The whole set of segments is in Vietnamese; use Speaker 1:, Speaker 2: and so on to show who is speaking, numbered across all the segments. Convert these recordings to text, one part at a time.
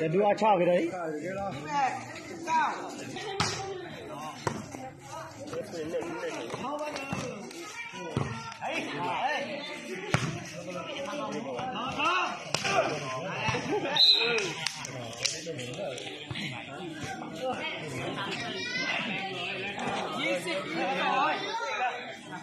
Speaker 1: để đưa cho cái đấy Thank you.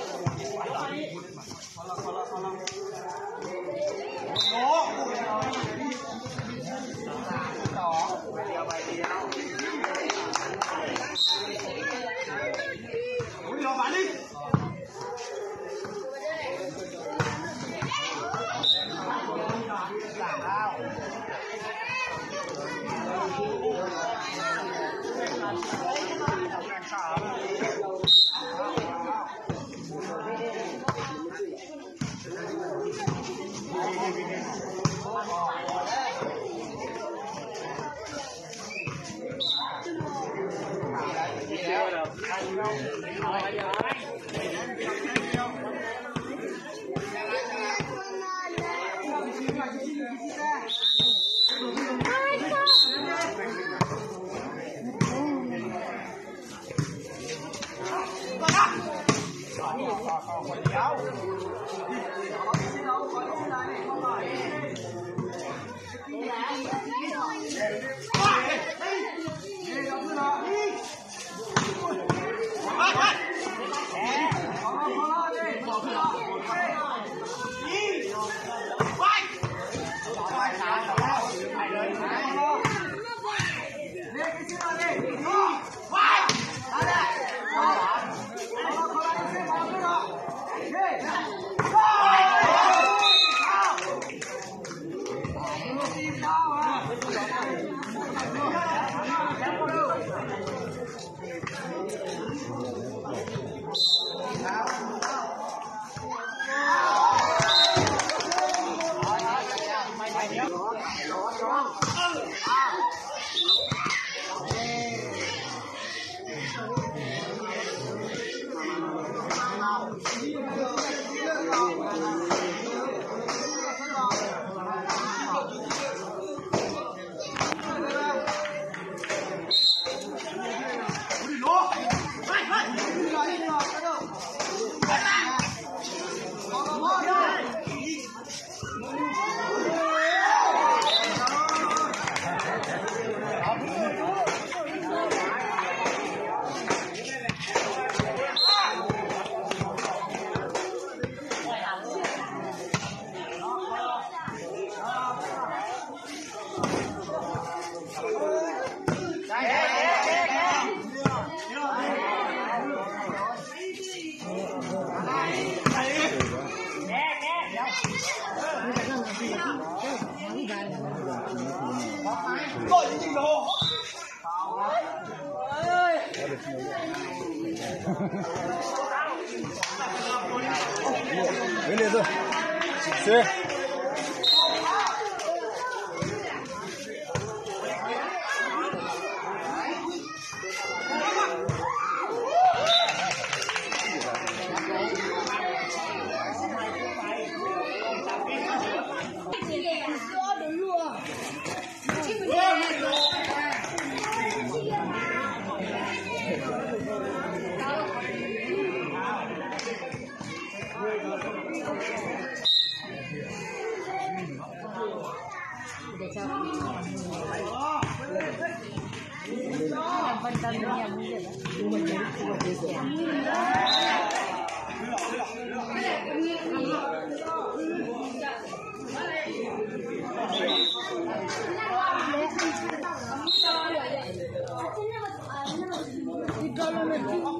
Speaker 1: 好了，好了，好了。I'll, I'll Thank you. 没得事，谁？啊！快点，快点！哎呀，班长，你也不见了。